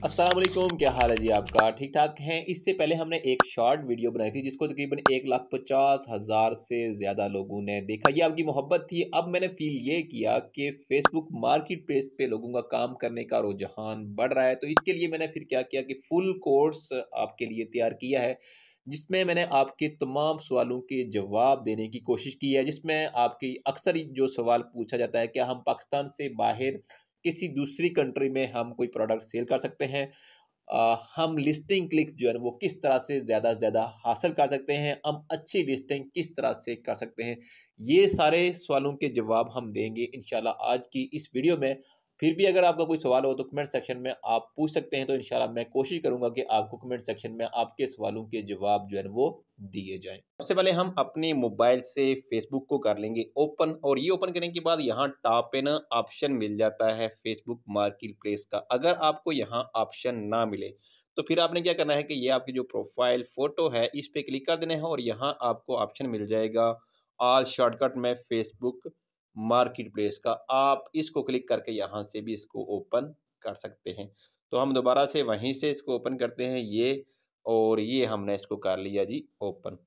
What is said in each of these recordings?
असलम क्या हाल है जी आपका? ठीक ठाक हैं? इससे पहले हमने एक शॉर्ट वीडियो बनाई थी जिसको तकरीबन एक लाख पचास हज़ार से ज़्यादा लोगों ने देखा। ये आपकी मोहब्बत थी। अब मैंने फील ये किया कि फेसबुक मार्केट प्लेस पे लोगों का काम करने का रुझान बढ़ रहा है। तो इसके लिए मैंने फिर क्या किया कि फुल कोर्स आपके लिए तैयार किया है, जिसमें मैंने आपके तमाम सवालों के जवाब देने की कोशिश की है, जिसमें आपकी अक्सर जो सवाल पूछा जाता है, क्या हम पाकिस्तान से बाहर किसी दूसरी कंट्री में हम कोई प्रोडक्ट सेल कर सकते हैं। आ, हम लिस्टिंग क्लिक्स जो है वो किस तरह से ज़्यादा से ज़्यादा हासिल कर सकते हैं हम अच्छी लिस्टिंग किस तरह से कर सकते हैं ये सारे सवालों के जवाब हम देंगे इन आज की इस वीडियो में। फिर भी अगर आपका कोई सवाल हो तो कमेंट सेक्शन में आप पूछ सकते हैं। तो इंशाल्लाह मैं कोशिश करूँगा कि आपको कमेंट सेक्शन में आपके सवालों के जवाब जो है वो दिए जाएँ। सबसे पहले हम अपने मोबाइल से फेसबुक को कर लेंगे ओपन और ये ओपन करने के बाद यहाँ टॉप पे ना ऑप्शन मिल जाता है फेसबुक मार्केट प्लेस का। अगर आपको यहाँ ऑप्शन ना मिले तो फिर आपने क्या करना है कि ये आपकी जो प्रोफ़ाइल फ़ोटो है, इस पर क्लिक कर देना है और यहाँ आपको ऑप्शन मिल जाएगा। ऑल शॉर्टकट में फेसबुक मार्केट प्लेस का। आप इसको क्लिक करके यहाँ से भी इसको ओपन कर सकते हैं। तो हम दोबारा से वहीं से इसको ओपन करते हैं ये और ये हमने इसको कर लिया जी ओपन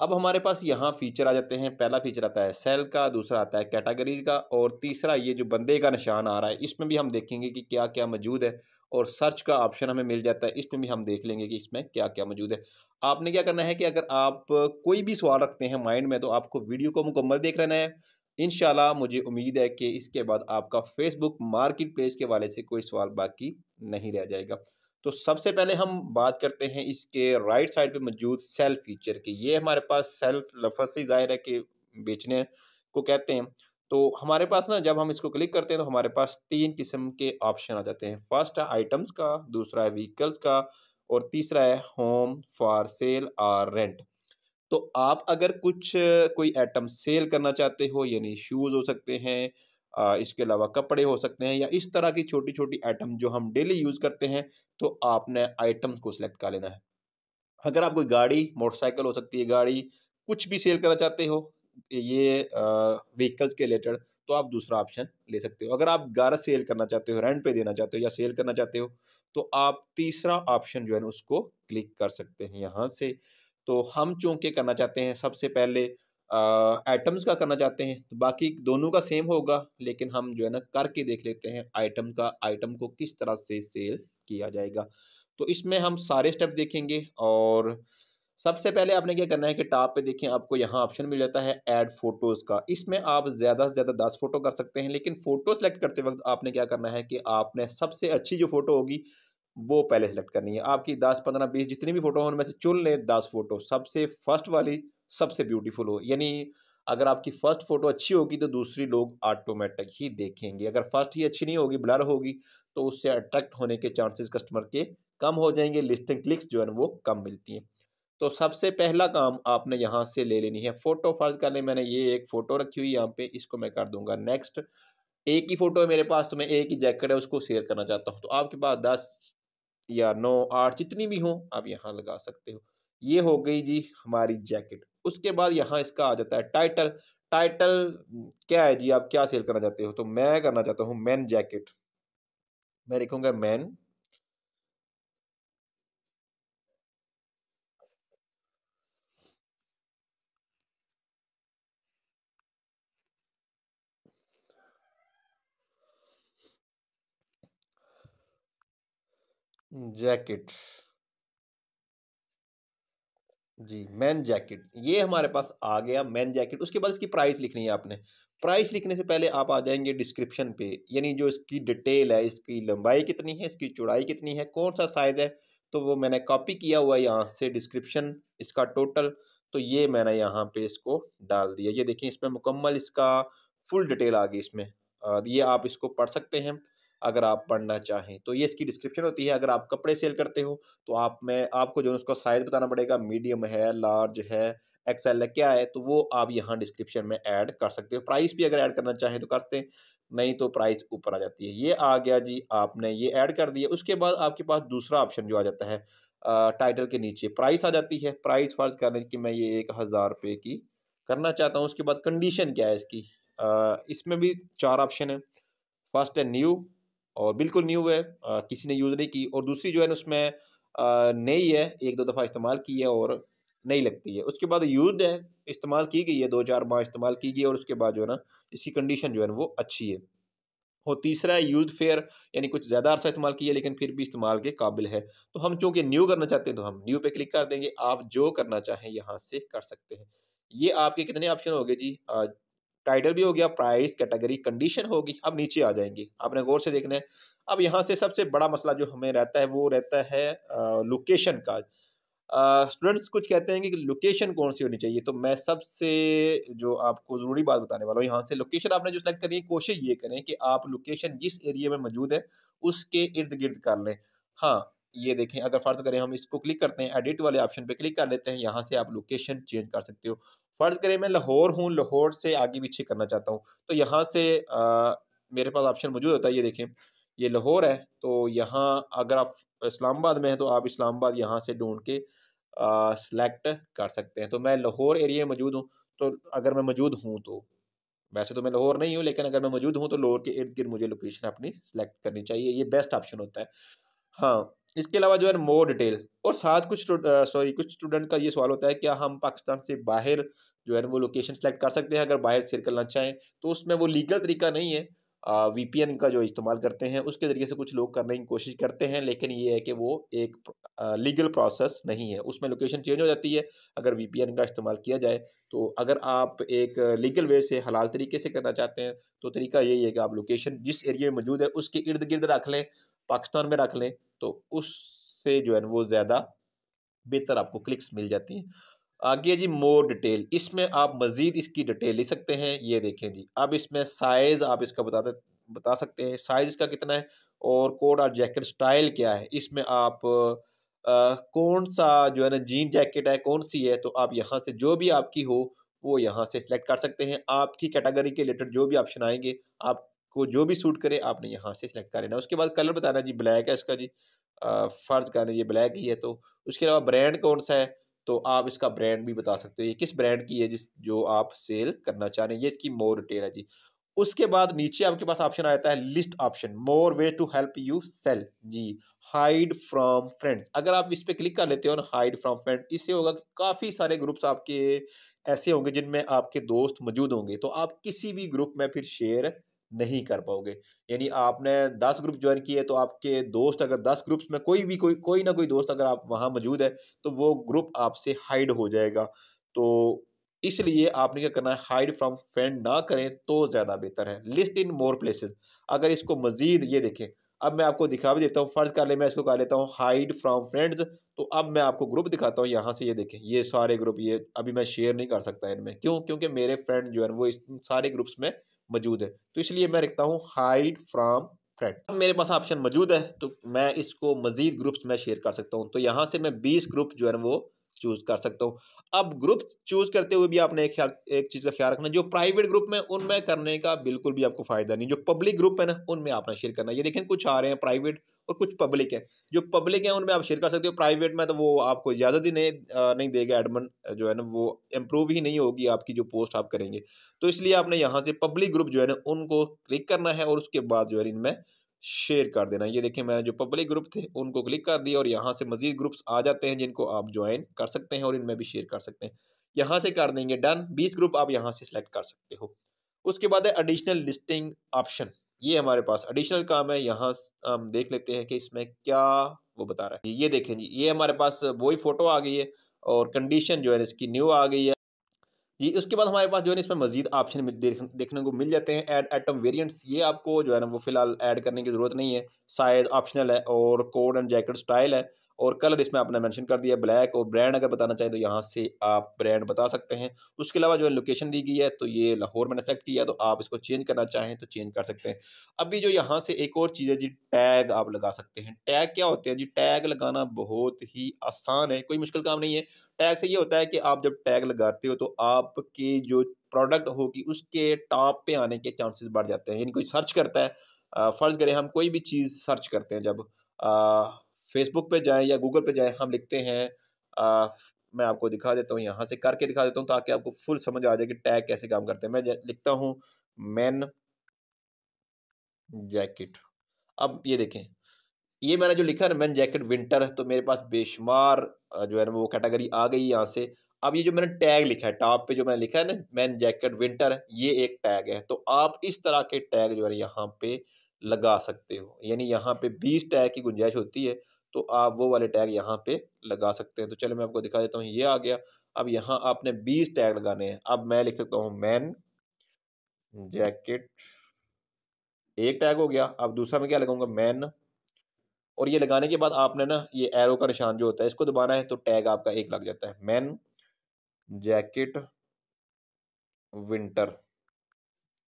अब हमारे पास यहाँ फीचर आ जाते हैं। पहला फीचर आता है सेल का, दूसरा आता है कैटेगरीज का और तीसरा ये जो बंदे का निशान आ रहा है, इसमें भी हम देखेंगे कि क्या क्या मौजूद है और सर्च का ऑप्शन हमें मिल जाता है। इसमें भी हम देख लेंगे कि इसमें क्या क्या मौजूद है। आपने क्या करना है कि अगर आप कोई भी सवाल रखते हैं माइंड में तो आपको वीडियो को मुकम्मल देख लेना है। इन मुझे उम्मीद है कि इसके बाद आपका फेसबुक मार्केट प्लेस के वाले से कोई सवाल बाकी नहीं रह जाएगा। तो सबसे पहले हम बात करते हैं इसके राइट साइड पे मौजूद सेल फीचर की। ये हमारे पास सेल लफज से ज़ाहिर है कि बेचने को कहते हैं। तो हमारे पास ना जब हम इसको क्लिक करते हैं तो हमारे पास तीन किस्म के ऑप्शन आ जाते हैं। फ़र्स्ट है आइटम्स का, दूसरा है व्हीकल्स का और तीसरा है होम फॉर सेल और रेंट तो आप अगर कुछ, कोई आइटम सेल करना चाहते हो, यानी शूज़ हो सकते हैं इसके अलावा कपड़े हो सकते हैं, या इस तरह की छोटी छोटी आइटम जो हम डेली यूज़ करते हैं तो आपने आइटम्स को सिलेक्ट कर लेना है। अगर आप कोई गाड़ी, मोटरसाइकिल हो सकती है, गाड़ी कुछ भी सेल करना चाहते हो, ये व्हीकल्स के रिलेटेड तो आप दूसरा ऑप्शन ले सकते हो। अगर आप घर सेल करना चाहते हो, रेंट पे देना चाहते हो, या सेल करना चाहते हो तो आप तीसरा ऑप्शन जो है ना, उसको क्लिक कर सकते हैं यहाँ से। तो हम चूँकि करना चाहते हैं, सबसे पहले आइटम्स का करना चाहते हैं तो बाकी दोनों का सेम होगा, लेकिन हम जो है ना, करके देख लेते हैं आइटम का आइटम को किस तरह से सेल किया जाएगा। तो इसमें हम सारे स्टेप देखेंगे, और सबसे पहले आपने क्या करना है कि टॉप पे देखें आपको यहाँ ऑप्शन मिल जाता है ऐड फ़ोटोज़ का। इसमें आप ज़्यादा से ज़्यादा दस फ़ोटो कर सकते हैं, लेकिन फ़ोटो सेलेक्ट करते वक्त आपने क्या करना है कि आपने सबसे अच्छी जो फ़ोटो होगी वो पहले सेलेक्ट करनी है। आपकी दस, पंद्रह, बीस जितनी भी फ़ोटो हो, उनमें से चुन लें दस फ़ोटो सबसे फ़र्स्ट वाली, सबसे ब्यूटीफुल हो। यानी अगर आपकी फ़र्स्ट फ़ोटो अच्छी होगी तो दूसरी लोग ऑटोमेटिक ही देखेंगे। अगर फ़र्स्ट ही अच्छी नहीं होगी ब्लर होगी तो उससे अट्रैक्ट होने के चांसेस कस्टमर के कम हो जाएँगे। लिस्टिंग क्लिक्स जो है, वो कम मिलती हैं। तो सबसे पहला काम आपने यहाँ से ले लेनी है। फ़ोटो फ़र्ज़ कर ले। मैंने ये एक फ़ोटो रखी हुई यहाँ पे, इसको मैं कर दूँगा नेक्स्ट एक ही फ़ोटो है मेरे पास तो मैं एक ही जैकेट है, उसको शेयर करना चाहता हूँ। तो आपके पास दस या नौ आठ जितनी भी हो, आप यहाँ लगा सकते हो। ये हो गई जी हमारी जैकेट। उसके बाद यहाँ इसका आ जाता है टाइटल। टाइटल क्या है जी? आप क्या सेल करना चाहते हो? तो मैं करना चाहता हूँ मैन जैकेट। मैं लिखूँगा मैन। जैकेट जी, मैन जैकेट। ये हमारे पास आ गया मैन जैकेट। उसके बाद इसकी प्राइस लिखनी है आपने। प्राइस लिखने से पहले आप आ जाएँगे डिस्क्रिप्शन पे। यानी जो इसकी डिटेल है, इसकी लंबाई कितनी है, इसकी चौड़ाई कितनी है, कौन सा साइज़ है तो वो मैंने कॉपी किया हुआ है यहाँ से डिस्क्रिप्शन इसका टोटल। तो ये मैंने यहाँ पे इसको डाल दिया। ये देखिए, इसमें मुकम्मल इसका फुल डिटेल आ गई इसमें। ये आप इसको पढ़ सकते हैं। अगर आप पढ़ना चाहें तो ये इसकी डिस्क्रिप्शन होती है अगर आप कपड़े सेल करते हो तो आप में आपको जो है उसका साइज़ बताना पड़ेगा मीडियम है लार्ज है एक्सएल है क्या है तो वो आप यहाँ डिस्क्रिप्शन में ऐड कर सकते हो। प्राइस भी अगर ऐड करना चाहें तो करते हैं नहीं तो प्राइस ऊपर आ जाती है। ये आ गया जी आपने ये ऐड कर दिया उसके बाद आपके पास दूसरा ऑप्शन जो आ जाता है टाइटल के नीचे प्राइस आ जाती है। प्राइस फ़र्ज़ करने की मैं ये एक हज़ार रुपये की करना चाहता हूँ उसके बाद कंडीशन क्या है इसकी? आ, इसमें भी चार ऑप्शन है। फ़र्स्ट है न्यू और बिल्कुल न्यू है किसी ने यूज़ नहीं की और दूसरी जो है ना उसमें नई है, एक दो दफ़ा इस्तेमाल की है और नहीं लगती है। उसके बाद यूज़ है, इस्तेमाल की गई है, दो चार माह इस्तेमाल की गई है और उसके बाद जो है ना इसकी कंडीशन जो है ना वो अच्छी है। और तीसरा है यूज़ फेयर यानी कुछ ज़्यादा अर्सा इस्तेमाल किया लेकिन फिर भी इस्तेमाल के काबिल है। तो हम चूँकि न्यू करना चाहते हैं तो हम न्यू पे क्लिक कर देंगे, आप जो करना चाहें यहाँ से कर सकते हैं। ये आपके कितने ऑप्शन हो गए जी? टाइटल भी हो गया, प्राइस, कैटेगरी, कंडीशन होगी, अब नीचे आ जाएँगे। आपने गौर से देखना है। अब यहाँ से सबसे बड़ा मसला जो हमें रहता है, वो रहता है लोकेशन का। स्टूडेंट्स कुछ कहते हैं कि लोकेशन कौन सी होनी चाहिए? तो मैं सबसे जो आपको ज़रूरी बात बताने वाला हूँ, यहाँ से लोकेशन आपने जो सेलेक्ट करनी है, कोशिश ये करें कि आप लोकेशन जिस एरिया में मौजूद है, उसके इर्द गिर्द कर लें। हाँ ये देखें, अगर फ़र्ज़ करें हम इसको क्लिक करते हैं एडिट वाले ऑप्शन पे क्लिक कर लेते हैं, यहाँ से आप लोकेशन चेंज कर सकते हो। फ़र्ज़ करें मैं लाहौर हूँ लाहौर से आगे पीछे करना चाहता हूँ। तो यहाँ से आ, मेरे पास ऑप्शन मौजूद होता है ये देखें। ये लाहौर है तो यहाँ अगर आप इस्लामाबाद में हैं तो आप इस्लामाबाद यहाँ से ढूंढ के सेलेक्ट कर सकते हैं। तो मैं लाहौर एरिया में मौजूद हूँ तो अगर मैं मौजूद हूँ तो वैसे तो मैं लाहौर नहीं हूँ लेकिन अगर मैं मौजूद हूँ तो लाहौर के इर्द गिर्द मुझे लोकेशन अपनी सेलेक्ट करनी चाहिए ये बेस्ट ऑप्शन होता है। हाँ इसके अलावा जो है मोर डिटेल और साथ कुछ सॉरी कुछ स्टूडेंट का ये सवाल होता है क्या हम पाकिस्तान से बाहर जो है वो लोकेशन सेलेक्ट कर सकते हैं अगर बाहर से करना चाहें तो उसमें वो लीगल तरीका नहीं है। वीपीएन का जो इस्तेमाल करते हैं, उसके ज़रिए से कुछ लोग करने की कोशिश करते हैं, लेकिन ये है कि वो एक लीगल प्रोसेस नहीं है। उसमें लोकेशन चेंज हो जाती है, अगर वीपीएन का इस्तेमाल किया जाए तो अगर आप एक लीगल वे से हलाल तरीके से करना चाहते हैं तो तरीका यही है कि आप लोकेशन जिस एरिया में मौजूद है, उसके इर्द गिर्द रख लें, पाकिस्तान में रख लें तो उससे जो है वो ज़्यादा बेहतर आपको क्लिक्स मिल जाती हैं। आगे जी मोर डिटेल इसमें आप मज़ीद इसकी डिटेल लिख सकते हैं ये देखें जी। अब इसमें साइज़ आप इसका बता बता सकते हैं। साइज़ इसका कितना है और कोड और जैकेट स्टाइल क्या है? इसमें आप आ, कौन सा जो है ना जीन जैकेट है कौन सी है? तो आप यहाँ से जो भी आपकी हो वो यहाँ से सिलेक्ट कर सकते हैं। आपकी कैटेगरी के रिलेटेड जो भी ऑप्शन आएँगे आपको जो भी सूट करे, आपने यहाँ से सिलेक्ट कर लेना उसके बाद कलर बताना जी ब्लैक है इसका जी। फ़र्ज़ करना ये ब्लैक ही है तो। उसके अलावा ब्रांड कौन सा है? तो आप इसका ब्रांड भी बता सकते हो। ये किस ब्रांड की है जिस, जो आप सेल करना चाह रहे हैं? ये इसकी मोर डिटेल है जी। उसके बाद नीचे आपके पास ऑप्शन आता है list option more way to help you sell ji. Hide from friends अगर आप इस पर क्लिक कर लेते हो ना हाइड फ्रॉम फ्रेंड इससे होगा कि काफ़ी सारे ग्रुप्स आपके ऐसे होंगे जिनमें आपके दोस्त मौजूद होंगे। तो आप किसी भी ग्रुप में फिर शेयर नहीं कर पाओगे। यानी आपने दस ग्रुप ज्वाइन किए तो आपके दोस्त अगर दस ग्रुप्स में कोई भी कोई कोई ना कोई दोस्त अगर आप वहाँ मौजूद है तो वो ग्रुप आपसे हाइड हो जाएगा। तो इसलिए आपने क्या करना है हाइड फ्रॉम फ्रेंड ना करें तो ज़्यादा बेहतर है। लिस्ट इन मोर प्लेसेस अगर इसको मज़ीद ये देखें, अब मैं आपको दिखा भी देता हूँ। फ़र्ज़ कर ले, मैं इसको कर लेता हूँ हाइड फ्रॉम फ्रेंड्स तो अब मैं आपको ग्रुप दिखाता हूँ, यहाँ से ये देखें। ये सारे ग्रुप ये अभी मैं शेयर नहीं कर सकता इनमें। क्यों? क्योंकि मेरे फ्रेंड जो है वो इस सारे ग्रुप्स में मौजूद है। तो इसलिए मैं रखता हूँ हाइड फ्राम फ्रेंड अब मेरे पास ऑप्शन मौजूद है तो मैं इसको मजीद ग्रुप्स में शेयर कर सकता हूँ। तो यहाँ से मैं बीस ग्रुप जो है वो चूज़ कर सकता हूँ। अब ग्रुप चूज़ करते हुए भी आपने एक ख्याल, एक चीज़ का ख्याल रखना, जो प्राइवेट ग्रुप में, उनमें करने का बिल्कुल भी आपको फ़ायदा नहीं। जो पब्लिक ग्रुप है ना, उनमें आपने शेयर करना ये देखें कुछ आ रहे हैं प्राइवेट और कुछ पब्लिक है। जो पब्लिक है, उनमें आप शेयर कर सकते हो। प्राइवेट में तो वो आपको इजाज़त ही नहीं नहीं देगा एडमन जो है ना, वो इम्प्रूव ही नहीं होगी आपकी जो पोस्ट आप करेंगे। तो इसलिए आपने यहाँ से पब्लिक ग्रुप जो है ना, उनको क्लिक करना है और उसके बाद जो है इनमें शेयर कर देना ये देखिए, मैंने जो पब्लिक ग्रुप थे, उनको क्लिक कर दिया और यहाँ से मजीद ग्रुप्स आ जाते हैं जिनको आप ज्वाइन कर सकते हैं और इनमें भी शेयर कर सकते हैं। यहाँ से कर देंगे डन बीस ग्रुप आप यहाँ से सिलेक्ट कर सकते हो। उसके बाद है एडिशनल लिस्टिंग ऑप्शन ये हमारे पास एडिशनल काम है यहाँ हम देख लेते हैं कि इसमें क्या वो बता रहा है। ये देखें जी ये हमारे पास वही फ़ोटो आ गई है और कंडीशन जो है इसकी न्यू आ गई है। ये उसके बाद हमारे पास जो है इसमें मजीद ऑप्शन देख, देखने को मिल जाते हैं एड एटम वेरिएंट्स ये आपको जो है ना वो फ़िलहाल ऐड करने की ज़रूरत नहीं है। साइज़ ऑप्शनल है और कोड एंड जैकेट स्टाइल है। और कलर इसमें आपने मेंशन कर दिया, ब्लैक और ब्रांड अगर बताना चाहें तो यहाँ से आप ब्रांड बता सकते हैं। उसके अलावा जो है लोकेशन दी गई है तो ये लाहौर मैंने सेलेक्ट किया तो आप इसको चेंज करना चाहें तो चेंज कर सकते हैं। अभी जो यहाँ से एक और चीज़ है जी टैग आप लगा सकते हैं। टैग क्या होते हैं जी? टैग लगाना बहुत ही आसान है, कोई मुश्किल काम नहीं है। टैग से ये होता है कि आप जब टैग लगाते हो तो आपके जो प्रोडक्ट होगी, उसके टॉप पे आने के चांसेस बढ़ जाते हैं। यानी कोई सर्च करता है फ़र्ज़ करें हम कोई भी चीज़ सर्च करते हैं जब फेसबुक पे जाएँ या गूगल पे जाएँ हम लिखते हैं। आ, मैं आपको दिखा देता हूँ यहाँ से करके दिखा देता हूँ ताकि आपको फुल समझ आ जाए कि टैग कैसे काम करते हैं। मैं लिखता हूँ मैन जैकेट अब ये देखें ये मैंने जो लिखा है मैन जैकेट विंटर तो मेरे पास बेशुमार जो है ना वो कैटेगरी आ गई यहाँ से। अब ये जो मैंने टैग लिखा है टॉप पे जो मैंने लिखा है ना मैन जैकेट विंटर ये एक टैग है। तो आप इस तरह के टैग जो है यहाँ पे लगा सकते हो। यानी यहाँ पे बीस टैग की गुंजाइश होती है तो आप वो वाले टैग यहाँ पे लगा सकते हैं। तो चलो मैं आपको दिखा देता हूँ। ये आ गया। अब यहाँ आपने बीस टैग लगाने हैं। अब मैं लिख सकता हूँ मैन, जैकेट, एक टैग हो गया। अब दूसरा मैं क्या लगाऊँगा? मैन। और ये लगाने के बाद आपने ना ये एरो का निशान जो होता है, इसको दबाना है तो टैग आपका एक लग जाता है। Man, jacket, winter.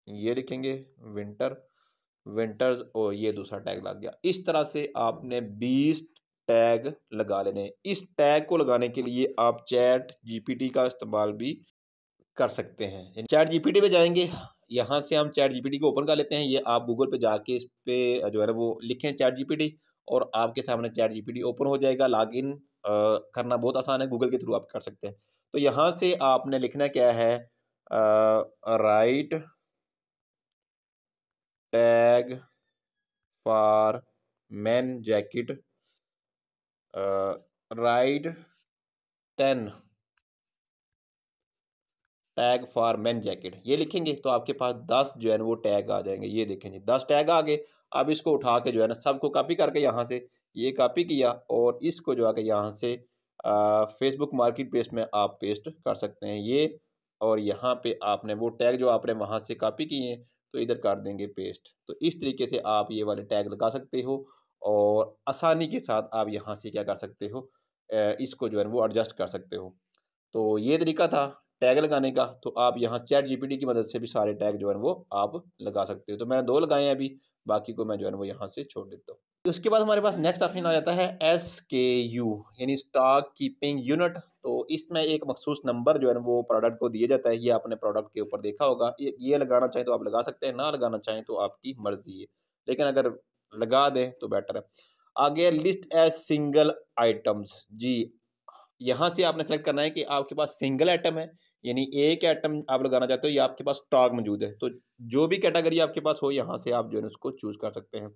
ये लिखेंगे विंटर। विंटर्स और ये दूसरा टैग लग गया। इस तरह से आपने बीस टैग लगा लेने। इस टैग को लगाने के लिए आप चैट जीपीटी का इस्तेमाल भी कर सकते हैं। चैट जीपीटी पे जाएँगे, यहाँ से हम चैट जीपीटी को ओपन कर लेते हैं। ये आप गूगल पे जाके इस पे जो है ना वो लिखें चैट जीपीटी और आपके सामने चैट जीपीटी ओपन हो जाएगा। लॉगिन करना बहुत आसान है, गूगल के थ्रू आप कर सकते हैं। तो यहाँ से आपने लिखना क्या है? Right tag for man jacket right ten tag for man jacket ये लिखेंगे तो आपके पास दस जो है ना वो टैग आ जाएँगे। ये देखेंगे, दस टैग आ गए। अब इसको उठा के जो है ना सबको कॉपी करके यहाँ से ये कॉपी किया और इसको जो आके यहाँ से फेसबुक मार्केट प्लेस में आप पेस्ट कर सकते हैं ये। और यहाँ पे आपने वो टैग जो आपने वहाँ से कॉपी किए हैं तो इधर कर देंगे पेस्ट तो इस तरीके से आप ये वाले टैग लगा सकते हो। और आसानी के साथ आप यहाँ से क्या कर सकते हो इसको जो है वो एडजस्ट कर सकते हो। तो ये तरीका था टैग लगाने का तो आप यहाँ चैट जीपीटी की मदद से भी सारे टैग जो है वो आप लगा सकते हो। तो मैंने दो लगाए हैं अभी, बाकी को मैं जो है वो यहाँ से छोड़ देता हूँ। उसके बाद हमारे पास नेक्स्ट ऑप्शन आ जाता है एस के यू यानी स्टॉक कीपिंग यूनिट तो इसमें एक मखसूस नंबर जो है वो प्रोडक्ट को दिया जाता है, ये आपने प्रोडक्ट के ऊपर देखा होगा। ये ये लगाना चाहें तो आप लगा सकते हैं, ना लगाना चाहें तो आपकी मर्ज़ी है। लेकिन अगर लगा दें तो बेटर है। आगे लिस्ट एज सिंगल आइटम्स जी, यहाँ से आपने सेलेक्ट करना है कि आपके पास सिंगल आइटम है, यानी एक आइटम आप लगाना चाहते हो या आपके पास स्टॉक मौजूद है। तो जो भी कैटेगरी आपके पास हो, यहाँ से आप जो है उसको चूज़ कर सकते हैं।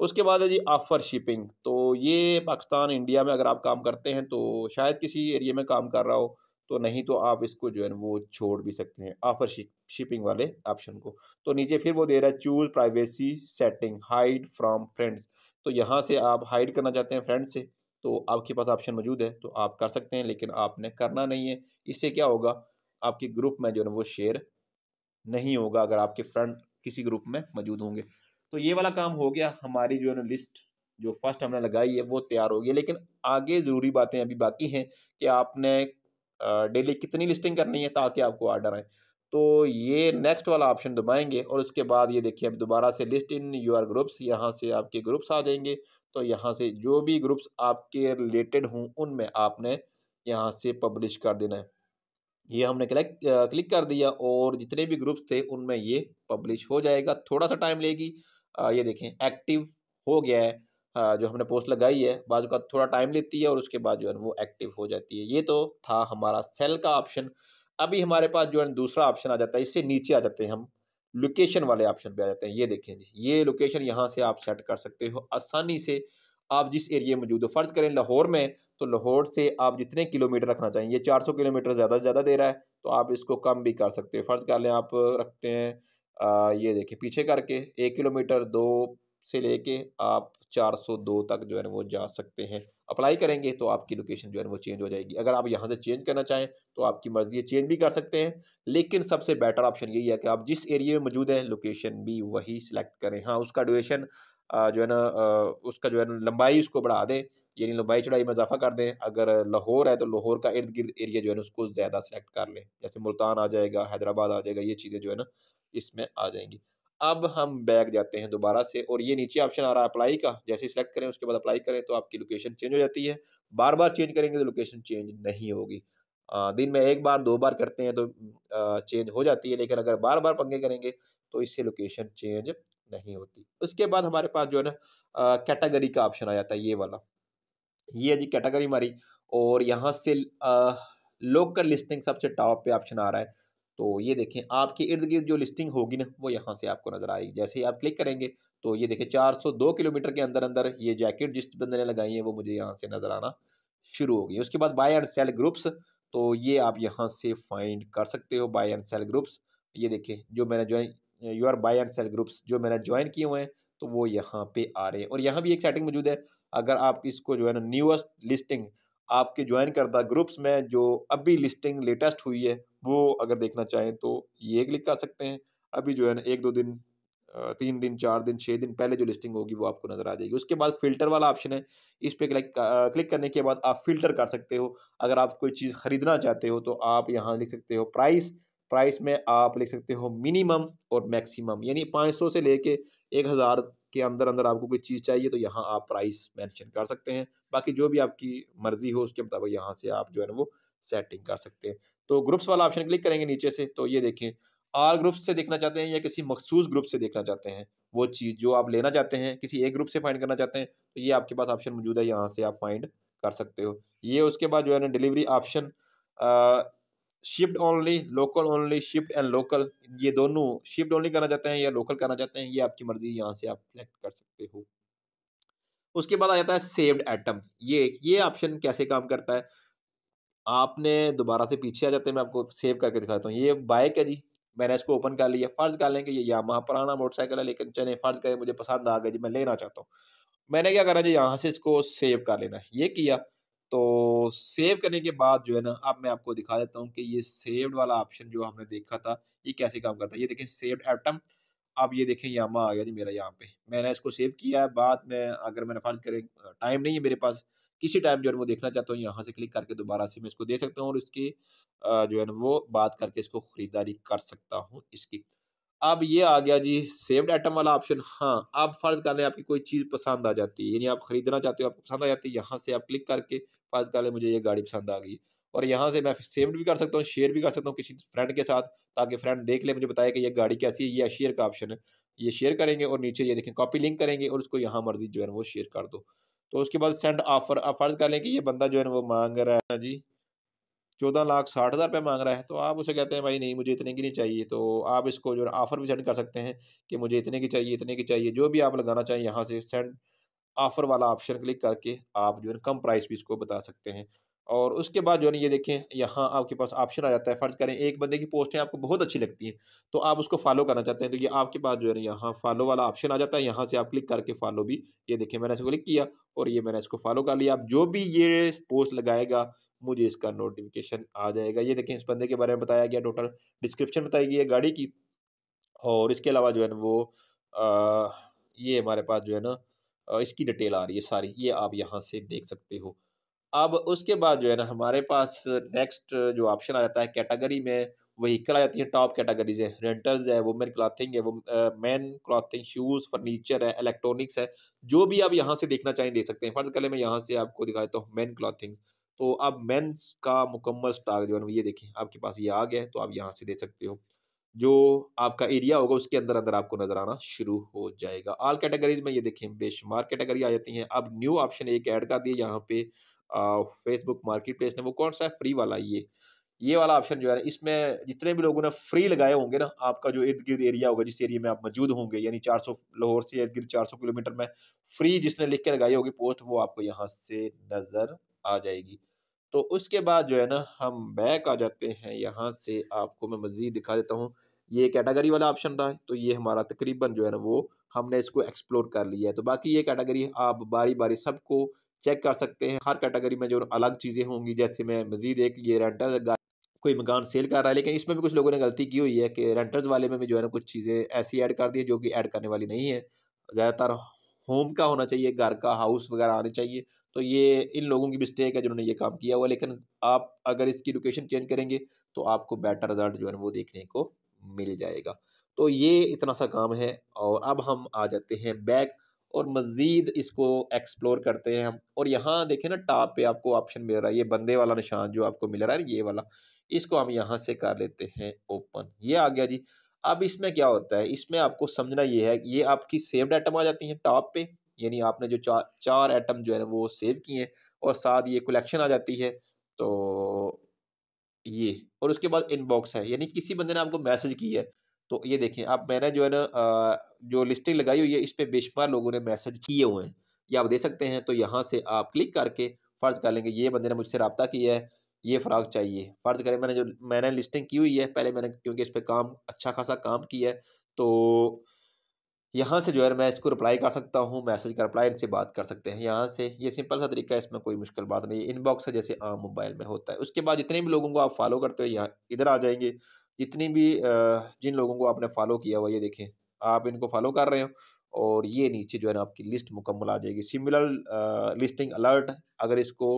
उसके बाद है जी ऑफ़र शिपिंग तो ये पाकिस्तान, इंडिया में अगर आप काम करते हैं तो शायद किसी एरिया में काम कर रहा हो। तो नहीं तो आप इसको जो है वो छोड़ भी सकते हैं ऑफ़र शिपिंग वाले ऑप्शन को। तो नीचे फिर वो दे रहा है choose privacy setting hide from friends तो यहाँ से आप हाइड करना चाहते हैं फ्रेंड से तो आपके पास ऑप्शन मौजूद है तो आप कर सकते हैं, लेकिन आपने करना नहीं है। इससे क्या होगा, आपके ग्रुप में जो है वो शेयर नहीं होगा, अगर आपके फ्रेंड किसी ग्रुप में मौजूद होंगे। तो ये वाला काम हो गया, हमारी जो है ना लिस्ट जो फ़र्स्ट हमने लगाई है, वो तैयार हो गई लेकिन आगे ज़रूरी बातें अभी बाकी हैं कि आपने डेली कितनी लिस्टिंग करनी है ताकि आपको आर्डर आए। तो ये नेक्स्ट वाला ऑप्शन दबाएँगे और उसके बाद ये देखिए अब दोबारा से लिस्ट इन यूर ग्रुप्स, यहाँ से आपके ग्रुप्स आ जाएँगे। तो यहाँ से जो भी ग्रुप्स आपके रिलेटेड हों, उनमें आपने यहाँ से पब्लिश कर देना है। ये हमने क्लिक क्लिक कर दिया और जितने भी ग्रुप्स थे, उनमें ये पब्लिश हो जाएगा। थोड़ा सा टाइम लेगी। ये देखें, एक्टिव हो गया है। जो हमने पोस्ट लगाई है बाजू का थोड़ा टाइम लेती है और उसके बाद जो है वो एक्टिव हो जाती है। ये तो था हमारा सेल का ऑप्शन अभी हमारे पास जो है दूसरा ऑप्शन आ जाता है इससे नीचे आ जाते हैं हम। लोकेशन वाले ऑप्शन पे आ जाते हैं। ये देखें जी ये लोकेशन यहाँ से आप सेट कर सकते हो आसानी से। आप जिस एरिया में मौजूद हो फ़र्ज़ करें लाहौर में तो लाहौर से आप जितने किलोमीटर रखना चाहिए ये चार सौ किलोमीटर ज़्यादा से ज़्यादा दे रहा है तो आप इसको कम भी कर सकते हो। फ़र्ज़ कर लें आप रखते हैं आ, ये देखिए पीछे करके एक किलोमीटर दो से लेके आप चार सौ दो तक जो है ना वो जा सकते हैं। अप्लाई करेंगे तो आपकी लोकेशन जो है वो चेंज हो जाएगी। अगर आप यहाँ से चेंज करना चाहें तो आपकी मर्ज़ी है, चेंज भी कर सकते हैं। लेकिन सबसे बेटर ऑप्शन यही है कि आप जिस एरिया में मौजूद हैं, लोकेशन भी वही सिलेक्ट करें। हाँ उसका ड्यूरेशन जो है ना उसका जो है ना लंबाई उसको बढ़ा दें, यानी लंबाई चढ़ाई में इजाफा कर दें। अगर लाहौर है तो लाहौर का इर्द गिर्द एरिया जो है ना उसको ज़्यादा सेलेक्ट कर लें। जैसे मुल्तान आ जाएगा, हैदराबाद आ जाएगा, ये चीज़ें जो है ना इसमें आ जाएँगी। अब हम बैग जाते हैं दोबारा से और ये नीचे ऑप्शन आ रहा है अप्लाई का। जैसे सिलेक्ट करें, उसके बाद अप्लाई करें तो आपकी लोकेशन चेंज हो जाती है। बार बार चेंज करेंगे तो लोकेशन चेंज नहीं होगी। दिन में एक बार, दो बार करते हैं तो चेंज हो जाती है, लेकिन अगर बार बार पंगे करेंगे तो इससे लोकेशन चेंज नहीं होती। उसके बाद हमारे पास जो है ना कैटेगरी का ऑप्शन आ जाता है, ये वाला। ये है जी कैटेगरी हमारी। और यहाँ से लोकल लिस्टिंग सबसे टॉप पे ऑप्शन आ रहा है। तो ये देखें, आपके इर्द गिर्द जो लिस्टिंग होगी ना, वो यहाँ से आपको नज़र आएगी। जैसे ही आप क्लिक करेंगे तो ये देखें 402 किलोमीटर के अंदर अंदर ये जैकेट जिस बंदे ने लगाई है, वो मुझे यहाँ से नज़र आना शुरू हो गई उसके बाद बाय एंड सेल ग्रुप्स तो ये आप यहाँ से फाइंड कर सकते हो बाय एंड सेल ग्रुप्स ये देखें, जो मैंने join you are buy and sell groups जो मैंने ज्वाइन किए हुए हैं तो वो यहाँ पे आ रहे हैं। और यहाँ भी एक सेटिंग मौजूद है, अगर आप इसको जो है ना न्यूएस्ट लिस्टिंग आपके ज्वाइन करदा ग्रुप्स में, जो अभी लिस्टिंग लेटेस्ट हुई है वो अगर देखना चाहें तो ये क्लिक कर सकते हैं। अभी जो है ना, एक दो दिन तीन दिन, चार दिन छः दिन पहले जो लिस्टिंग होगी वो आपको नज़र आ जाएगी। उसके बाद फ़िल्टर वाला ऑप्शन है। इस पर क्लिक क्लिक करने के बाद आप फ़िल्टर कर सकते हो। अगर आप कोई चीज़ ख़रीदना चाहते हो तो आप यहाँ लिख सकते हो प्राइस प्राइस में आप लिख सकते हो मिनिमम और मैक्सिमम यानी पाँच सौ से लेके एक हज़ार के अंदर अंदर आपको कोई चीज़ चाहिए तो यहाँ आप प्राइस मेंशन कर सकते हैं। बाकी जो भी आपकी मर्ज़ी हो उसके मुताबिक यहाँ से आप जो है ना वो सेटिंग कर सकते हैं। तो ग्रुप्स वाला ऑप्शन क्लिक करेंगे नीचे से तो ये देखें आल ग्रुप से देखना चाहते हैं या किसी मखसूस ग्रुप से देखना चाहते हैं? वो चीज़ जो आप लेना चाहते हैं, किसी एक ग्रुप से फाइंड करना चाहते हैं तो ये आपके पास ऑप्शन मौजूद है, यहाँ से आप फाइंड कर सकते हो। ये उसके बाद जो है ना delivery option shift only local only shift and local ये दोनों शिफ्ट ओनली करना चाहते हैं या लोकल करना चाहते हैं, ये आपकी मर्ज़ी, यहाँ से आप सेलेक्ट कर सकते हो। उसके बाद आ जाता है सेव्ड आइटम ये ये ऑप्शन कैसे काम करता है? आपने दोबारा से पीछे आ जाते हैं, मैं आपको सेव करके दिखाता हूँ। ये बाइक है जी, मैंने इसको ओपन कर लिया, फ़र्ज़ कर लें कि ये यामा पुराना मोटरसाइकिल है, लेकिन चले, फ़र्ज़ करें, मुझे पसंद आ गया जी, मैं लेना चाहता हूँ। मैंने क्या करा जी, यहाँ से इसको सेव कर लेना है। ये किया तो सेव करने के बाद जो है ना, अब मैं आपको दिखा देता हूँ कि ये सेव्ड वाला ऑप्शन जो हमने देखा था, ये कैसे काम करता है। ये देखें सेव्ड आइटम अब ये देखें यामा आ गया जी मेरा यहाँ पे। मैंने इसको सेव किया है, बाद में अगर मैंने फ़र्ज़ करें टाइम नहीं है मेरे पास किसी टाइम जो है वो देखना चाहता हूँ, यहाँ से क्लिक करके दोबारा से मैं इसको दे सकता हूँ और इसकी जो है ना वो बात करके इसको ख़रीदारी कर सकता हूँ इसकी। अब ये आ गया जी सेव्ड आइटम वाला ऑप्शन हाँ अब फ़र्ज़ कर लें आपकी कोई चीज़ पसंद आ जाती है, यानी आप ख़रीदना चाहते हो, आपको पसंद आ जाती है, यहाँ से आप क्लिक करके फ़र्ज़ कर लें मुझे ये गाड़ी पसंद आ गई। और यहाँ से मैं सेव्ड भी कर सकता हूँ शेयर भी कर सकता हूँ किसी फ्रेंड के साथ, ताकि फ्रेंड देख ले, मुझे बताया कि ये गाड़ी कैसी है, ये शेयर का ऑप्शन है। ये शेयर करेंगे और नीचे ये देखें कॉपी लिंक करेंगे और उसको यहाँ मर्ज़ी जो है वो शेयर कर दो। तो उसके बाद सेंड ऑफ़र आप फ़र्ज़ कर लें कि ये बंदा जो है ना वो मांग रहा है, जी। चौदह लाख साठ हज़ार रुपये मांग रहा है तो आप उसे कहते हैं, भाई नहीं, मुझे इतने की नहीं चाहिए। तो आप इसको जो है ऑफ़र भी सेंड कर सकते हैं कि मुझे इतने की चाहिए, इतने की चाहिए, जो भी आप लगाना चाहें यहाँ से सेंड ऑफ़र वाला ऑप्शन क्लिक करके आप जो है कम प्राइस भी इसको बता सकते हैं। और उसके बाद जो है ना, ये देखें, यहाँ आपके पास ऑप्शन आ जाता है, फ़र्ज़ करें, एक बंदे की पोस्टें आपको बहुत अच्छी लगती हैं तो आप उसको फॉलो करना चाहते हैं तो ये आपके पास जो है ना, यहाँ फॉलो वाला ऑप्शन आ जाता है, यहाँ से आप क्लिक करके फॉलो भी, ये देखें, मैंने इसको क्लिक किया और ये मैंने इसको फॉलो कर लिया। आप जो भी ये पोस्ट लगाएगा, मुझे इसका नोटिफिकेशन आ जाएगा। ये देखें, इस बंदे के बारे में बताया गया टोटल डिस्क्रिप्शन बताई गई है गाड़ी की और इसके अलावा जो है ना, वो ये हमारे पास जो है ना इसकी डिटेल आ रही है सारी, ये आप यहाँ से देख सकते हो। अब उसके बाद जो है ना, हमारे पास नेक्स्ट जो ऑप्शन आ जाता है कैटेगरी में वहीकल आ जाती है टॉप कैटेगरीज है रेंटल्स है वुमेन क्लॉथिंग है मैन क्लॉथिंग शूज़ फर्नीचर है इलेक्ट्रॉनिक्स है। जो भी आप यहाँ से देखना चाहें, देख सकते हैं। फ़र्ज़ करें मैं यहाँ से आपको दिखा देता हूँ मैन क्लॉथिंग तो अब मेंस का मुकम्मल स्टॉक जो है ना, ये देखें, आपके पास ये आ गया है तो आप यहाँ से दे सकते हो। जो आपका एरिया होगा, उसके अंदर अंदर आपको नज़र आना शुरू हो जाएगा। ऑल कैटेगरीज में ये देखें, बेशुमार कैटेगरी आ जाती हैं। अब न्यू ऑप्शन एक ऐड कर दिए यहाँ पे। फेसबुक मार्केट प्लेस ने वो कौन सा है? फ्री वाला ये। ये वाला ऑप्शन जो है इसमें जितने भी लोगों ने फ्री लगाए होंगे ना, आपका जो इर्द गिर्द एरिया होगा, जिस एरिया में आप मौजूद होंगे, यानी 400 लाहौर से इर्द गिर्द चार किलोमीटर में फ्री जिसने लिख के लगाई होगी पोस्ट वो आपको यहाँ से नज़र आ जाएगी। तो उसके बाद जो है ना, हम बैक आ जाते हैं। यहाँ से आपको मैं मज़ीद दिखा देता हूँ। ये कैटेगरी वाला ऑप्शन था तो ये हमारा तकरीबन जो है ना, वो हमने इसको एक्सप्लोर कर लिया है। तो बाकी ये कैटेगरी आप बारी बारी सबको चेक कर सकते हैं। हर कैटेगरी में जो अलग चीज़ें होंगी, जैसे मैं मज़ीद एक, ये रेंटर कोई मकान सेल कर रहा है, लेकिन इसमें भी कुछ लोगों ने गलती की हुई है कि रेंटर्स वाले में भी जो है ना कुछ चीज़ें ऐसी ऐड कर दी है जो कि ऐड करने वाली नहीं है। ज़्यादातर होम का होना चाहिए, घर का हाउस वगैरह आने चाहिए। तो ये इन लोगों की मिस्टेक है जिन्होंने ये काम किया हुआ लेकिन आप अगर इसकी लोकेशन चेंज करेंगे तो आपको बेटर रिज़ल्ट जो है वो देखने को मिल जाएगा। तो ये इतना सा काम है और अब हम आ जाते हैं बैक और मज़ीद इसको एक्सप्लोर करते हैं हम। और यहाँ देखें ना टॉप पे आपको ऑप्शन मिल रहा है, ये बंदे वाला निशान जो आपको मिल रहा है, ये वाला, इसको हम यहाँ से कर लेते हैं ओपन ये आ गया जी। अब इसमें क्या होता है? इसमें आपको समझना ये है, ये आपकी सेव्ड आइटम आ जाती हैं टॉप पे, यानी आपने जो चार चार आइटम जो है वो सेव किए हैं, और साथ ये कलेक्शन आ जाती है। तो ये, और उसके बाद इनबॉक्स है, यानी किसी बंदे ने आपको मैसेज किया है तो ये देखें आप मैंने जो है ना जो लिस्टिंग लगाई हुई है, इस पर बेशुमार लोगों ने मैसेज किए हुए हैं। ये आप दे सकते हैं तो यहाँ से आप क्लिक करके फ़र्ज़ कर लेंगे, ये बंदे ने मुझसे रबता किया है, ये फ़्राक चाहिए। फ़र्ज़ करें, मैंने जो, मैंने लिस्टिंग की हुई है, पहले मैंने, क्योंकि इस पर काम अच्छा खासा काम किया है तो यहाँ से जो है मैं इसको रिप्लाई कर सकता हूँ, मैसेज का रिप्लाई इनसे बात कर सकते हैं यहाँ से। ये सिंपल सा तरीका है, इसमें कोई मुश्किल बात नहीं है। इनबॉक्स है, जैसे आम मोबाइल में होता है। उसके बाद जितने भी लोगों को आप फॉलो करते हो, यहाँ इधर आ जाएँगे। जितनी भी जिन लोगों को आपने फॉलो किया हुआ, ये देखें, आप इनको फॉलो कर रहे हो और ये नीचे जो है ना आपकी लिस्ट मुकम्मल आ जाएगी। सिमिलर लिस्टिंग अलर्ट अगर इसको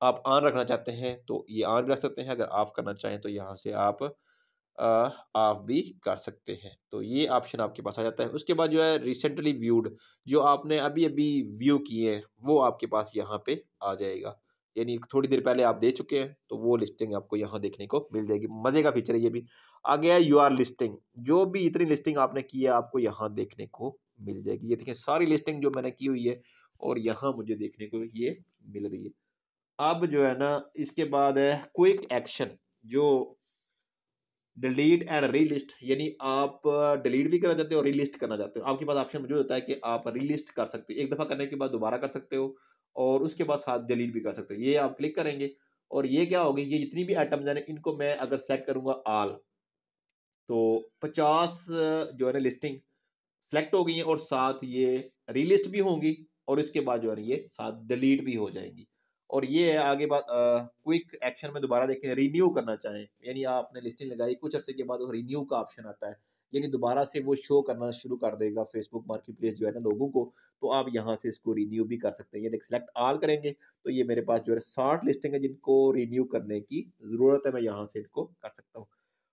आप ऑन रखना चाहते हैं तो ये ऑन रख सकते हैं। अगर ऑफ़ करना चाहें तो यहाँ से आप ऑफ़ भी कर सकते हैं। तो ये ऑप्शन आपके पास आ जाता है। उसके बाद जो है रिसेंटली व्यूड जो आपने अभी अभी व्यू किए हैं, वो आपके पास यहाँ पे आ जाएगा। यानी थोड़ी देर पहले आप दे चुके हैं तो वो लिस्टिंग आपको यहाँ देखने को मिल जाएगी। मज़े का फीचर है ये भी। आ गया यू आर लिस्टिंग जो भी इतनी लिस्टिंग आपने की है, आपको यहाँ देखने को मिल जाएगी। ये देखिए, सारी लिस्टिंग जो मैंने की हुई है, और यहाँ मुझे देखने को ये मिल रही है। अब जो है ना, इसके बाद है क्विक एक्शन जो डिलीट एंड रीलिस्ट यानी आप डिलीट भी करना चाहते हो रीलिस्ट करना चाहते हो। आपके पास ऑप्शन मौजूद होता है कि आप रीलिस्ट कर सकते हो। एक दफ़ा करने के बाद दोबारा कर सकते हो। और उसके बाद साथ डिलीट भी कर सकते हो। ये आप क्लिक करेंगे और ये क्या होगी, ये जितनी भी आइटम्स हैं इनको मैं अगर सेलेक्ट करूँगा आल तो पचास जो है ना लिस्टिंग सेलेक्ट हो गई हैं और साथ ये रीलिस्ट भी होंगी और इसके बाद जो है ना ये साथ डिलीट भी हो जाएँगी। और ये है आगे बात क्विक एक्शन में दोबारा देखें रिन्यू करना चाहें। यानी आपने लिस्टिंग लगाई, कुछ अर्से के बाद रिन्यू का ऑप्शन आता है। यानी दोबारा से वो शो करना शुरू कर देगा फेसबुक मार्केट प्लेस जो है ना लोगों को तो आप यहाँ से इसको रिन्यू भी कर सकते हैं। ये देख सेलेक्ट आल करेंगे तो ये मेरे पास जो है साठ लिस्टिंग है जिनको रिन्यू करने की ज़रूरत है, मैं यहाँ से इनको कर सकता हूँ।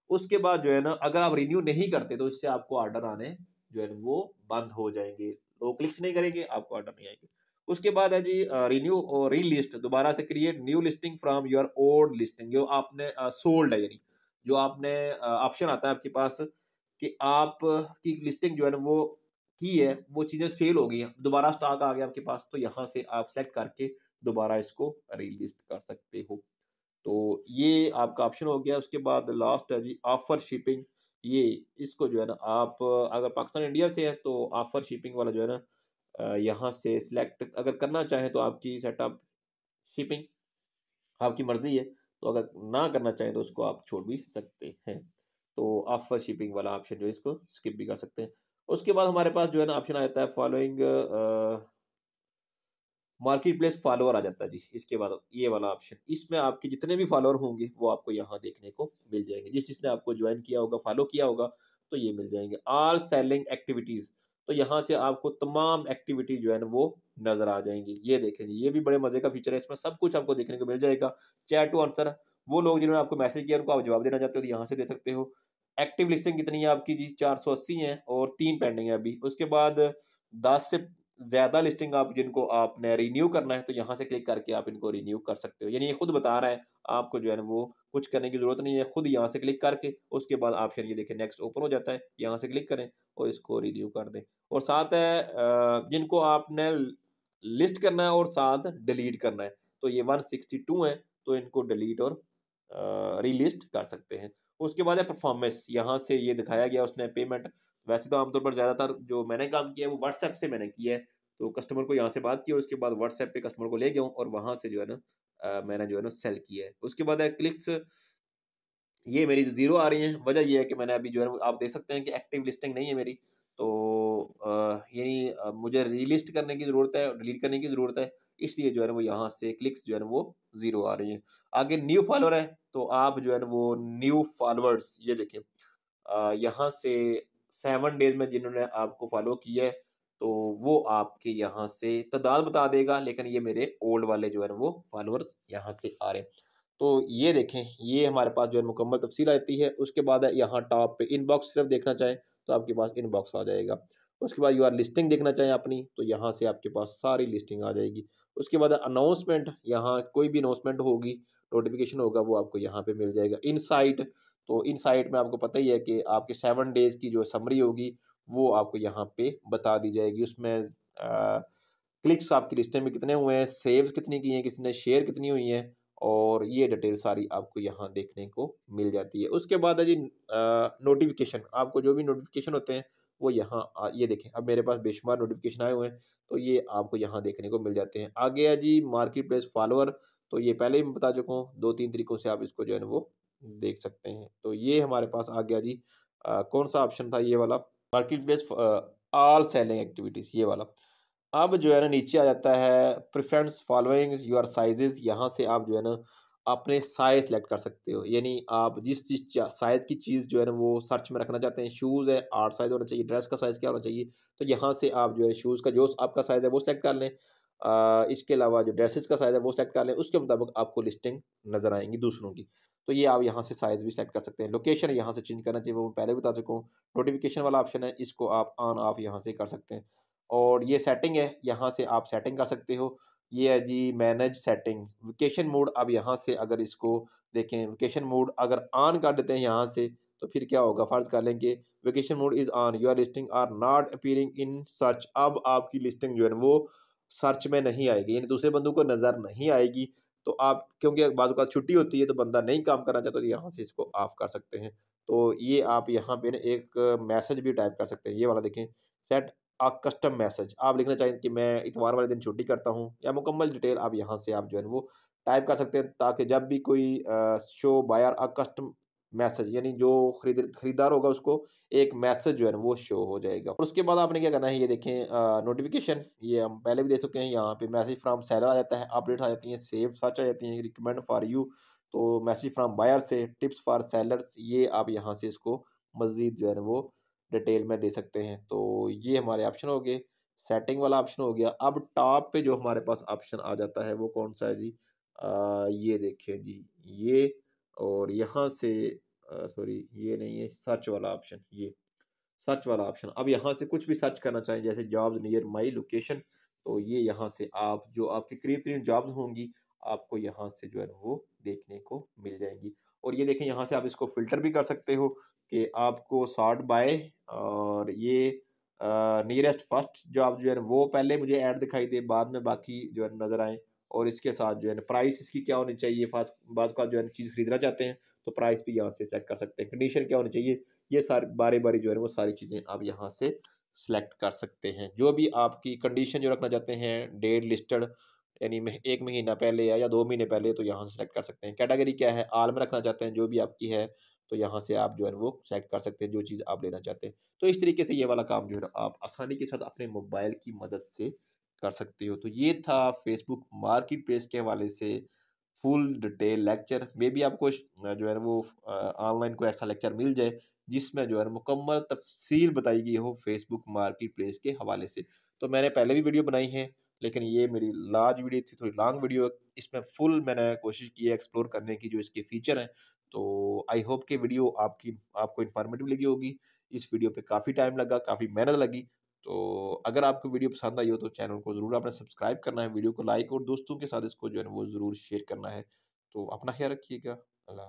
उसके बाद जो है ना, अगर आप रिन्यू नहीं करते तो इससे आपको ऑर्डर आने जो है वो बंद हो जाएँगे। लोग क्लिक्स नहीं करेंगे, आपको ऑर्डर नहीं आएँगे। उसके बाद है जी रिन्यू और री लिस्ट दोबारा से create new listing from your old listing जो आपने सोल्ड है, यानी जो आपने ऑप्शन आता है आपके पास कि आप, की लिस्टिंग जो है ना वो की है, वो चीज़ें सेल हो गई हैं। दोबारा स्टॉक आ गया आपके पास तो यहाँ से आप सेलेक्ट करके दोबारा इसको रीलिस्ट कर सकते हो। तो ये आपका ऑप्शन हो गया। उसके बाद लास्ट है जी ऑफ़र शिपिंग ये इसको जो है ना आप, अगर पाकिस्तान इंडिया से है तो ऑफ़र शिपिंग वाला जो है ना यहाँ से सिलेक्ट अगर करना चाहें तो आपकी सेटअप शिपिंग आपकी मर्ज़ी है। तो अगर ना करना चाहें तो उसको आप छोड़ भी सकते हैं। तो ऑफ़र शिपिंग वाला ऑप्शन जो है इसको स्किप भी कर सकते हैं। उसके बाद हमारे पास जो है ना ऑप्शन आ जाता है फॉलोइंग मार्केट प्लेस फॉलोअर आ जाता है जी। इसके बाद ये वाला ऑप्शन इसमें आपके जितने भी फॉलोअर होंगे वो आपको यहाँ देखने को मिल जाएँगे। जिस जिसने आपको ज्वाइन किया होगा फॉलो किया होगा तो ये मिल जाएँगे। ऑल सेलिंग एक्टिविटीज़ तो यहाँ से आपको तमाम एक्टिविटी जो है ना वो नज़र आ जाएँगी। ये देखेंगे ये भी बड़े मज़े का फीचर है। इसमें सब कुछ आपको देखने को मिल जाएगा। Chat to answer. वो लोग जिन्होंने आपको मैसेज किया, उनको आप जवाब देना चाहते हो तो यहाँ से दे सकते हो। एक्टिव लिस्टिंग कितनी है आपकी जी? चार सौ अस्सी है और तीन पेंडिंग है अभी। उसके बाद दस से ज़्यादा लिस्टिंग आप जिनको आपने रिन्यू करना है तो यहाँ से क्लिक करके आप इनको रिन्यू कर सकते हो। यानी ये खुद बता रहा है, आपको जो है ना वो कुछ करने की ज़रूरत नहीं है। खुद यहाँ से क्लिक करके, उसके बाद ऑप्शन ये देखें नेक्स्ट ओपन हो जाता है, यहाँ से क्लिक करें और इसको रिन्यू कर दें। और साथ है जिनको आपने लिस्ट करना है और साथ डिलीट करना है तो ये वन सिक्सटी टू है तो इनको डिलीट और रीलिस्ट कर सकते हैं। उसके बाद है परफॉर्मेंस यहाँ से ये दिखाया गया उसने पेमेंट वैसे तो आमतौर पर ज़्यादातर जो मैंने काम किया है, वो व्हाट्सएप से मैंने किया है। तो कस्टमर को यहाँ से बात की और उसके बाद व्हाट्सएप पे कस्टमर को ले गया और वहाँ से जो है ना मैंने जो है ना सेल किया है। उसके बाद है क्लिक्स ये मेरी जो ज़ीरो आ रही है। वजह ये है कि मैंने अभी जो है आप देख सकते हैं कि एक्टिव लिस्टिंग नहीं है मेरी। तो यही मुझे रीलिस्ट करने की ज़रूरत है डिलीट करने की ज़रूरत है। इसलिए जो है वो यहाँ से क्लिक्स जो है वो ज़ीरो आ रही है। आगे न्यू फॉलोअर है तो आप जो है वो न्यू फॉलोअर्स ये देखें। यहाँ से सेवन डेज़ में जिन्होंने आपको फॉलो किया है तो वो आपके यहाँ से तादाद बता देगा, लेकिन ये मेरे ओल्ड वाले जो है वो फॉलोअर यहाँ से आ रहे हैं। तो ये देखें, ये हमारे पास जो है मुकम्मल तफसील आती है। उसके बाद यहाँ टॉप पे इनबॉक्स सिर्फ़ देखना चाहें तो आपके पास इनबॉक्स आ जाएगा। उसके बाद यू आर लिस्टिंग देखना चाहें अपनी तो यहाँ से आपके पास सारी लिस्टिंग आ जाएगी। उसके बाद अनाउंसमेंट यहाँ कोई भी अनाउंसमेंट होगी नोटिफिकेशन होगा, वो आपको यहाँ पे मिल जाएगा। इन साइट तो इन साइट में आपको पता ही है कि आपके सेवन डेज़ की जो समरी होगी, वो आपको यहाँ पे बता दी जाएगी। उसमें क्लिक्स आपकी लिस्टें में कितने हुए हैं सेव्स कितनी की हैं, कितने शेयर कितनी हुई हैं, और ये डिटेल सारी आपको यहाँ देखने को मिल जाती है। उसके बाद है जी नोटिफिकेशन आपको जो भी नोटिफिकेशन होते हैं वो यहाँ ये देखें अब मेरे पास बेशुमार नोटिफिकेशन आए हुए हैं तो ये आपको यहाँ देखने को मिल जाते हैं। आगे है जी मार्केट प्लेस फॉलोअर तो ये पहले ही बता चुका हूँ दो तीन तरीकों से आप इसको जो है वो देख सकते हैं। तो ये हमारे पास आ गया जी आ, कौन सा ऑप्शन था ये वाला? Marketplace all selling activities ये वाला। अब जो है ना नीचे आ जाता है प्रिफरेंस फॉलोइंग यूर साइजेस यहाँ से आप जो है ना अपने साइज़ सेलेक्ट कर सकते हो। यानी आप जिस चीज़ साइज़ की चीज़ जो है ना, वो सर्च में रखना चाहते हैं शूज़ है आठ साइज़ होना चाहिए ड्रेस का साइज़ क्या होना चाहिए तो यहाँ से आप जो है शूज़ का, जो आपका साइज़ है, वो सिलेक्ट कर लें। इसके अलावा जो ड्रेसेस का साइज़ है, वो सिलेक्ट कर लें। उसके मुताबिक आपको लिस्टिंग नज़र आएँगी दूसरों की। तो ये आप यहाँ से साइज़ भी सेलेक्ट कर सकते हैं। लोकेशन यहाँ से चेंज करना चाहिए, वो पहले बता चुका हूँ। नोटिफिकेशन वाला ऑप्शन है, इसको आप ऑन ऑफ़ यहाँ से कर सकते हैं। और ये सेटिंग है, यहाँ से आप सेटिंग कर सकते हो। ये है जी मैनेज सेटिंग वेकेशन मोड अब यहाँ से अगर इसको देखें वेकेशन मोड अगर ऑन कर देते हैं यहाँ से तो फिर क्या होगा? फ़र्ज़ कर लेंगे vacation mode is on your listing are not appearing in search अब आपकी लिस्टिंग जो है वो सर्च में नहीं आएगी, यानी दूसरे बंदों को नज़र नहीं आएगी। तो आप, क्योंकि बाद का छुट्टी होती है तो बंदा नहीं काम करना चाहता तो यहाँ से इसको ऑफ़ कर सकते हैं। तो ये आप यहाँ पे ना एक मैसेज भी टाइप कर सकते हैं। ये वाला देखें सेट आ कस्टम मैसेज आप लिखना चाहिए कि मैं इतवार वाले दिन छुट्टी करता हूँ या मुकम्मल डिटेल आप यहाँ से आप जो है वो टाइप कर सकते हैं ताकि जब भी कोई show buyer a custom message यानी जो खरीद, खरीदार होगा उसको एक मैसेज जो है वो शो हो जाएगा। और उसके बाद आपने क्या करना है, ये देखें नोटिफिकेशन ये हम पहले भी देख चुके हैं, यहाँ पे मैसेज फ्राम सेलर आ जाता है अपडेट आ जाती हैं सेव सर्च आ जाती हैं रिकमेंड फॉर यू तो मैसेज फ्राम बायर से टिप्स फॉर सेलर्स ये आप यहाँ से इसको मज़ीद जो है वो डिटेल में दे सकते हैं। तो ये हमारे ऑप्शन हो गए। सेटिंग वाला ऑप्शन हो गया। अब टॉप पे जो हमारे पास ऑप्शन आ जाता है वो कौन सा है जी? आ, ये देखिए जी ये और यहाँ से सॉरी ये नहीं है सर्च वाला ऑप्शन ये। सर्च वाला ऑप्शन। अब यहाँ से कुछ भी सर्च करना चाहें जैसे जॉब्स नियर माई लोकेशन तो ये यहाँ से आप जो आपके करीब तरीन जॉब्स होंगी आपको यहाँ से जो है वो देखने को मिल जाएँगी। और ये देखें, यहाँ से आप इसको फ़िल्टर भी कर सकते हो कि आपको शॉर्ट बाय और ये नियरेस्ट फ़र्स्ट जो आप जो है वो पहले मुझे ऐड दिखाई दे, बाद में बाकी जो है नज़र आए और इसके साथ जो है ना प्राइस इसकी क्या होनी चाहिए फास्ट बाद जो है चीज़ खरीदना चाहते हैं तो प्राइस भी यहाँ से सेलेक्ट कर सकते हैं। कंडीशन क्या होनी चाहिए, ये सारी बारी बारी जो है वो सारी चीज़ें आप यहाँ से सिलेक्ट कर सकते हैं। जो भी आपकी कंडीशन जो रखना चाहते हैं डेट लिस्टेड यानी एक महीना पहले या या दो महीने पहले तो यहाँ से सेलेक्ट कर सकते हैं। कैटेगरी क्या है? आल में रखना चाहते हैं, जो भी आपकी है तो यहाँ से आप जो है वो सेलेक्ट कर सकते हैं, जो चीज़ आप लेना चाहते हैं। तो इस तरीके से ये वाला काम जो है आप आसानी के साथ अपने मोबाइल की मदद से कर सकते हो। तो ये था फेसबुक मार्केट प्लेस के हवाले से फुल डिटेल लेक्चर मे भी आपको जो है वो ऑनलाइन कोई ऐसा लेक्चर मिल जाए, जिसमें जो है मुकम्मल तफसील बताई गई हो फेसबुक मार्केट प्लेस के हवाले से। तो मैंने पहले भी वीडियो बनाई है लेकिन ये मेरी लार्ज वीडियो थी, थोड़ी लॉन्ग वीडियो, इसमें फुल मैंने कोशिश की है एक्सप्लोर करने की जो इसके फीचर हैं। तो आई होप कि वीडियो आपकी, आपको इन्फॉर्मेटिव लगी होगी। इस वीडियो पे काफ़ी टाइम लगा, काफ़ी मेहनत लगी। तो अगर आपको वीडियो पसंद आई हो तो चैनल को ज़रूर आपने सब्सक्राइब करना है, वीडियो को लाइक और दोस्तों के साथ इसको जो है वो ज़रूर शेयर करना है। तो अपना ख्याल रखिएगा, अल्लाह